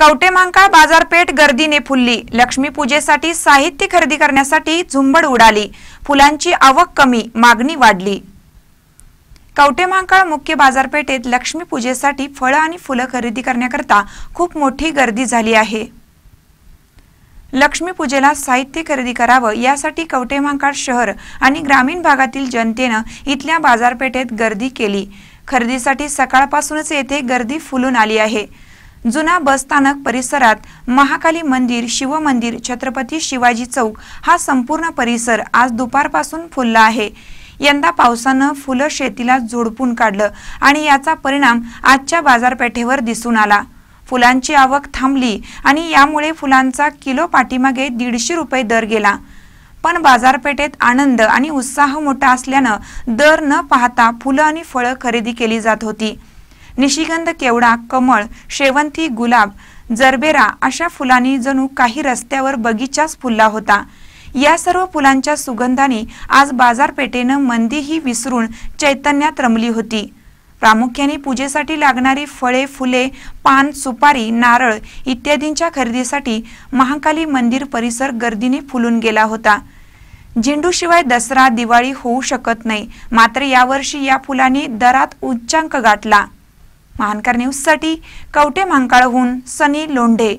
कवटेमांकाळ बाजारपेठ गर्दीने फुलली. लक्ष्मीपूजेसाठी साहित्य खरेदी करण्यासाठी झुंबड उडाली. फुलांची आवक कमी मागणी वाढली. कवटेमांकाळ मुख्य बाजारपेठेत लक्ष्मीपूजेसाठी फळं आणि फुलं खरेदी करण्याकरता खूप मोठी गर्दी झाली आहे. लक्ष्मीपूजेला साहित्य खरेदी करावं यासाठी कवटेमांकाळ शहर आणि ग्रामीण भागातील जनतेनं इथल्या बाजारपेठेत गर्दी केली. खरेदीसाठी सकाळपासूनच येथे गर्दी फुलून आली आहे. जुना बसस्थानक परिसरात महाकाली मंदिर शिवमंदिर छत्रपती शिवाजी चौक हा संपूर्ण परिसर आज दुपारपासून फुलला आहे. यंदा पावसानं फुलं शेतीला झोडपून काढलं आणि याचा परिणाम आजच्या बाजारपेठेवर दिसून आला. फुलांची आवक थांबली आणि यामुळे फुलांचा किलो पाठीमागे दीडशे रुपये दर गेला. पण बाजारपेठेत आनंद आणि उत्साह मोठा असल्यानं दर न पाहता फुलं आणि फळं खरेदी केली जात होती. निशिगंध केवडा कमळ शेवंती गुलाब जरबेरा अशा फुलांनी जणू काही रस्त्यावर बगीचाच फुलला होता. या सर्व फुलांच्या सुगंधाने आज बाजारपेठेनं मंदीही विसरून चैतन्यात रमली होती. प्रामुख्याने पूजेसाठी लागणारी फळे फुले पान सुपारी नारळ इत्यादींच्या खरेदीसाठी महाकाली मंदिर परिसर गर्दीने फुलून गेला होता. झेंडूशिवाय दसरा दिवाळी होऊ शकत नाही मात्र यावर्षी या फुलांनी दरात उच्चांक गाठला. महानकर न्यूजसाठी कवटे महांकाळहून सनी लोंढे.